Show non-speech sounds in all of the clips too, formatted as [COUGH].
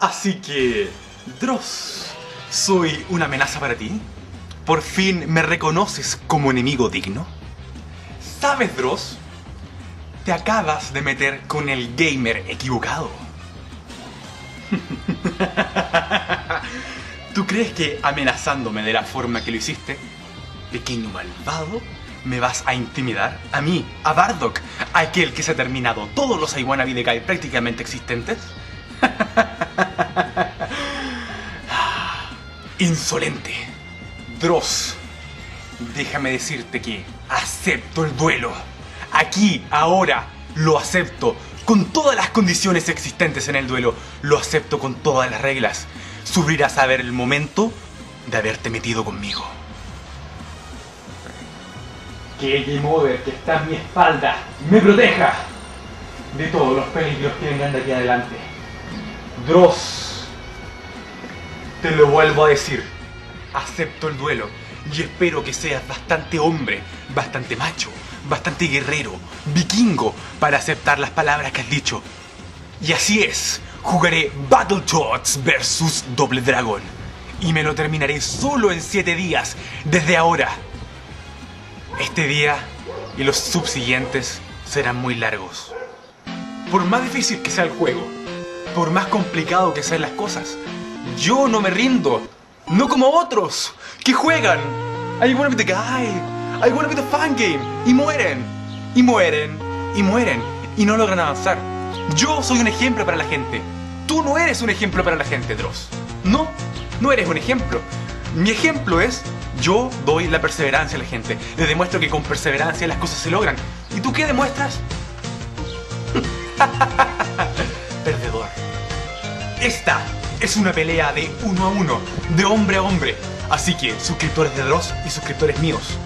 Así que, Dross, ¿soy una amenaza para ti? ¿Por fin me reconoces como enemigo digno? ¿Sabes, Dross? Te acabas de meter con el gamer equivocado. [LAUGHS] ¿Tú crees que amenazándome de la forma que lo hiciste, pequeño malvado, me vas a intimidar? A mí, a Bardock, aquel que se ha terminado todos los Iwannabe de Kai prácticamente existentes. [LAUGHS] Insolente. Dross, déjame decirte que acepto el duelo. Aquí, ahora, lo acepto. Con todas las condiciones existentes en el duelo, lo acepto con todas las reglas. Sufrirás a ver el momento de haberte metido conmigo. Que Game Over, que está a mi espalda, me proteja de todos los peligros que vengan de aquí adelante. Dross, te lo vuelvo a decir, acepto el duelo y espero que seas bastante hombre, bastante macho, bastante guerrero, vikingo, para aceptar las palabras que has dicho. Y así es, jugaré Battletoads vs Doble Dragón. Y me lo terminaré solo en 7 días, desde ahora. Este día y los subsiguientes serán muy largos. Por más difícil que sea el juego, por más complicado que sean las cosas, yo no me rindo. No como otros que juegan. I wanna be the guy. I wanna be the fan game. Y mueren. Y mueren. Y mueren. Y no logran avanzar. Yo soy un ejemplo para la gente. Tú no eres un ejemplo para la gente, Dross. No, no eres un ejemplo. Mi ejemplo es, yo doy la perseverancia a la gente. Les demuestro que con perseverancia las cosas se logran. ¿Y tú qué demuestras? [LAUGHS] Perdedor. Esta es una pelea de uno a uno, de hombre a hombre. Así que, suscriptores de Dross y suscriptores míos,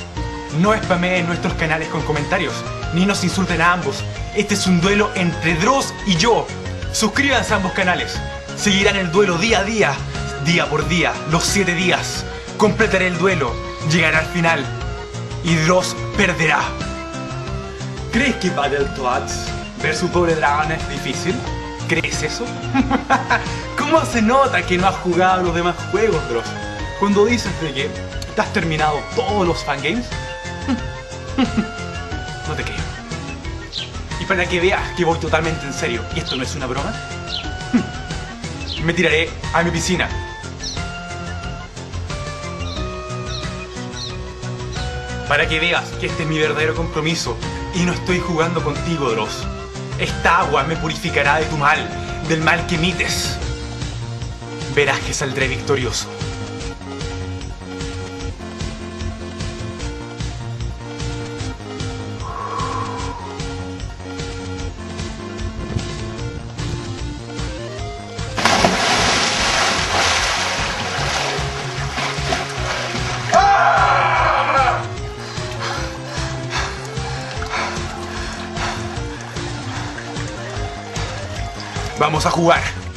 no spameen nuestros canales con comentarios, ni nos insulten a ambos. Este es un duelo entre Dross y yo. Suscríbanse a ambos canales. Seguirán el duelo día a día, día por día, los 7 días. Completaré el duelo, llegará al final y Dross perderá. ¿Crees que Battletoads versus Doble Dragon es difícil? ¿Crees eso? [LAUGHS] ¿Cómo se nota que no has jugado los demás juegos, Dross? Cuando dices de que te has terminado todos los fangames, [LAUGHS] no te creo. Y para que veas que voy totalmente en serio, y esto no es una broma, [LAUGHS] me tiraré a mi piscina. Para que veas que este es mi verdadero compromiso y no estoy jugando contigo, Dross. Esta agua me purificará de tu mal, del mal que emites. Verás que saldré victorioso. Vamos a jugar.